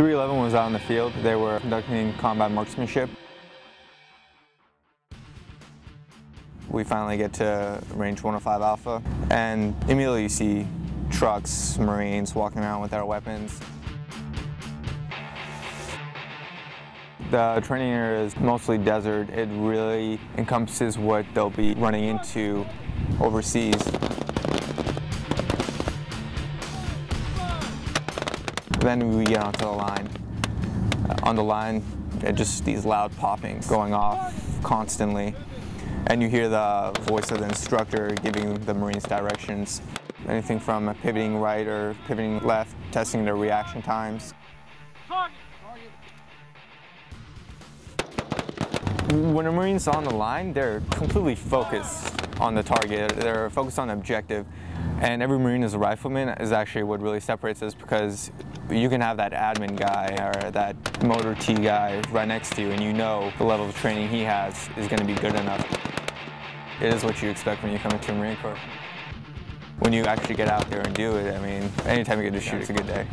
311 was out in the field. They were conducting combat marksmanship. We finally get to range 105 Alpha, and immediately you see trucks, Marines walking around with their weapons. The training area is mostly desert. It really encompasses what they'll be running into overseas. Then we get onto the line. Uh, on the line, it just these loud poppings going off constantly. And you hear the voice of the instructor giving the Marines directions. Anything from pivoting right or pivoting left, testing their reaction times. When a Marine's on the line, they're completely focused on the target. They're focused on the objective. And every Marine as a rifleman is actually what really separates us because you can have that admin guy or that motor T guy right next to you and you know the level of training he has is going to be good enough. It is what you expect when you come into the Marine Corps. When you actually get out there and do it, I mean, anytime you get to shoot, it's a good day.